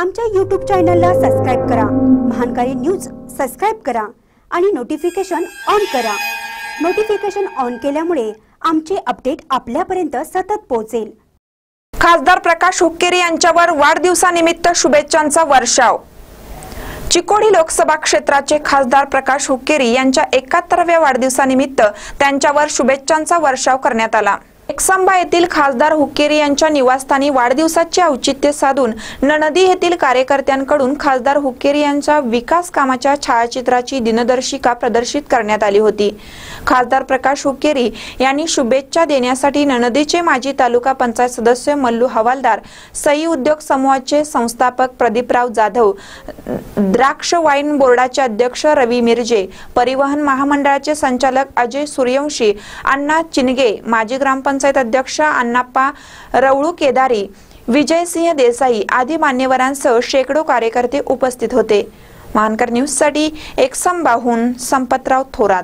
आमच्या यूट्यूब चॅनलला सबस्क्राईब करा. महानकारी न्यूज सबस्क्राईब करा आणि नोटिफिकेशन ऑन करा. नोटिफिकेशन ऑन केल्यामुळे आमचे अपडेट आपल्यापर्यंत सतत पोहोचेल. खासदार प्रकाश हुक्केरी यांच्यावर वाढदिवसानिमित्त शुभेच्छांचा वर्षाव. चिकोडी लोकसभा क्षेत्राचे खासदार प्रकाश हुक्केरी यांच्या एकाहत्तराव्या वाढदिवसानिमित्त त्यांच्यावर शुभेच्छांचा वर्षाव करण्यात आला. एकसंबा येथील खासदार हुक्केरी यांच्या निवासस्थानी वाढदिवसाचे औचित्य साधून ननदी येथील कार्यकर्त्यांकडून खासदार हुक्केरी यांच्या विकास कामाच्या छायाचित्राची दिनदर्शिका प्रदर्शित करण्यात आली होती. खासदार प्रकाश हुक्केरी यांनी शुभेच्छा देण्यासाठी ननदीचे माजी तालुका पंचायत सदस्य मल्लू हवालदार सई उद्योग समूहाचे संस्थापक प्रदीपराव जाधव द्राक्ष वाईन बोर्डाचे अध्यक्ष रवी मिरजे परिवहन महामंडळाचे संचालक अजय सूर्यवंशी अण्णा चिनगे माजी ग्रामपंचायत अध्यक्ष अण्णाप्पा रवळू केदारी विजयसिंह देसाई आदी मान्यवरांसह शेकडो कार्यकर्ते उपस्थित होते. मानकर न्यूजसाठी एकसंबाहून संपतराव थोरात.